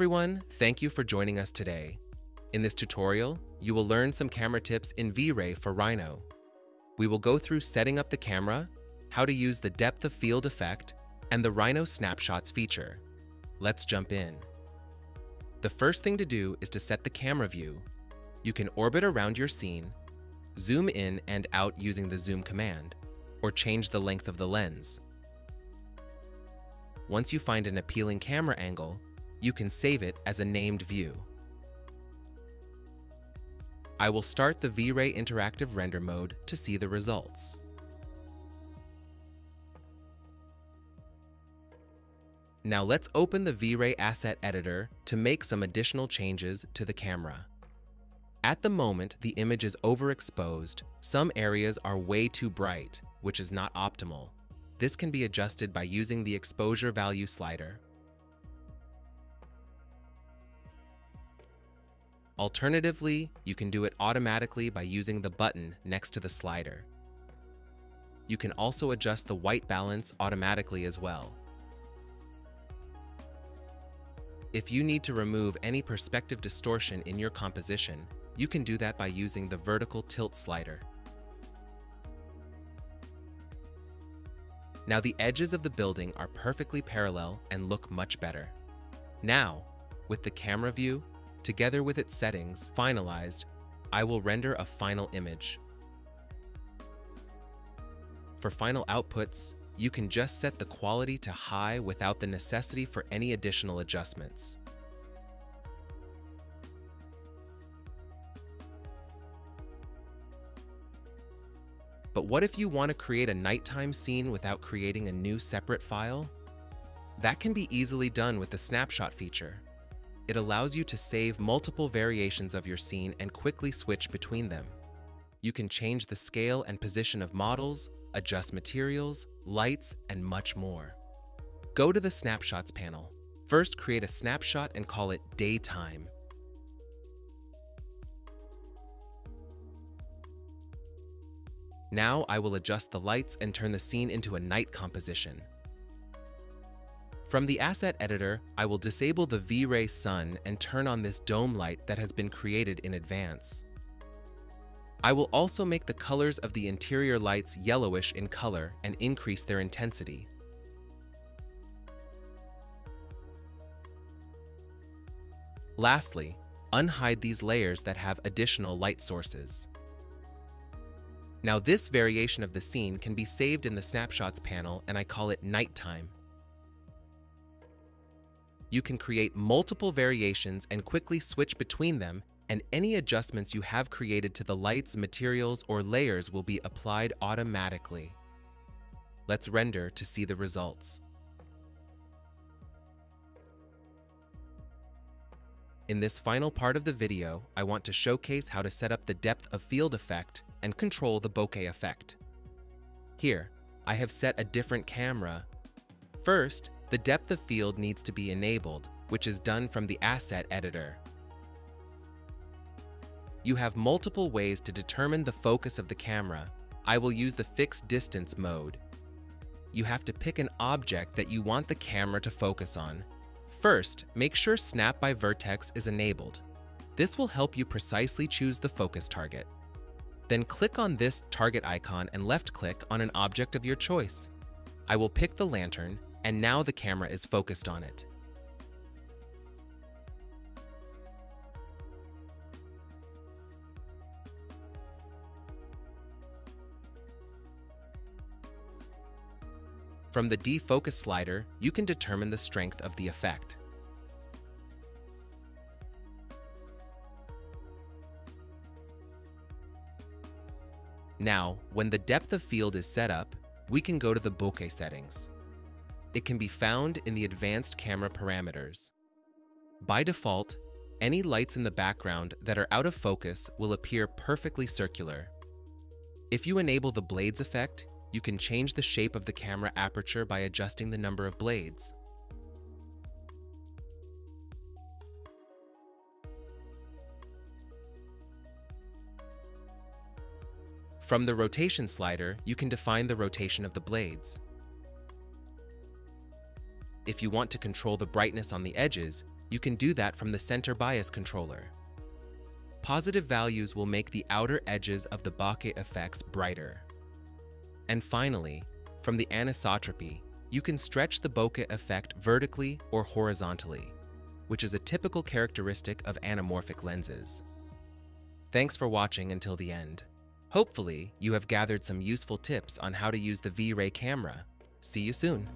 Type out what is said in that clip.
everyone, thank you for joining us today. In this tutorial, you will learn some camera tips in V-Ray for Rhino. We will go through setting up the camera, how to use the depth of field effect, and the Rhino Snapshots feature. Let's jump in. The first thing to do is to set the camera view. You can orbit around your scene, zoom in and out using the zoom command, or change the length of the lens. Once you find an appealing camera angle, you can save it as a named view. I will start the V-Ray interactive render mode to see the results. Now let's open the V-Ray Asset Editor to make some additional changes to the camera. At the moment, the image is overexposed. Some areas are way too bright, which is not optimal. This can be adjusted by using the exposure value slider. Alternatively, you can do it automatically by using the button next to the slider. You can also adjust the white balance automatically as well. If you need to remove any perspective distortion in your composition, you can do that by using the vertical tilt slider. Now the edges of the building are perfectly parallel and look much better. Now, with the camera view, together with its settings finalized, I will render a final image. For final outputs, you can just set the quality to high without the necessity for any additional adjustments. But what if you want to create a nighttime scene without creating a new separate file? That can be easily done with the snapshot feature. It allows you to save multiple variations of your scene and quickly switch between them. You can change the scale and position of models, adjust materials, lights, and much more. Go to the Snapshots panel. First, create a snapshot and call it Daytime. Now I will adjust the lights and turn the scene into a night composition. From the asset editor, I will disable the V-Ray Sun and turn on this dome light that has been created in advance. I will also make the colors of the interior lights yellowish in color and increase their intensity. Lastly, unhide these layers that have additional light sources. Now this variation of the scene can be saved in the Snapshots panel and I call it Nighttime. You can create multiple variations and quickly switch between them and any adjustments you have created to the lights, materials, or layers will be applied automatically. Let's render to see the results. In this final part of the video, I want to showcase how to set up the depth of field effect and control the bokeh effect. Here, I have set a different camera. First, the depth of field needs to be enabled, which is done from the asset editor. You have multiple ways to determine the focus of the camera. I will use the fixed distance mode. You have to pick an object that you want the camera to focus on. First, make sure Snap by Vertex is enabled. This will help you precisely choose the focus target. Then click on this target icon and left-click on an object of your choice. I will pick the lantern, and now the camera is focused on it. From the defocus slider, you can determine the strength of the effect. Now, when the depth of field is set up, we can go to the bokeh settings. It can be found in the advanced camera parameters. By default, any lights in the background that are out of focus will appear perfectly circular. If you enable the blades effect, you can change the shape of the camera aperture by adjusting the number of blades. From the rotation slider, you can define the rotation of the blades. If you want to control the brightness on the edges, You can do that from the center bias controller. Positive values will make the outer edges of the bokeh effects brighter. And finally, from the anisotropy, you can stretch the bokeh effect vertically or horizontally, which is a typical characteristic of anamorphic lenses. Thanks for watching until the end. Hopefully, you have gathered some useful tips on how to use the V-Ray camera. See you soon.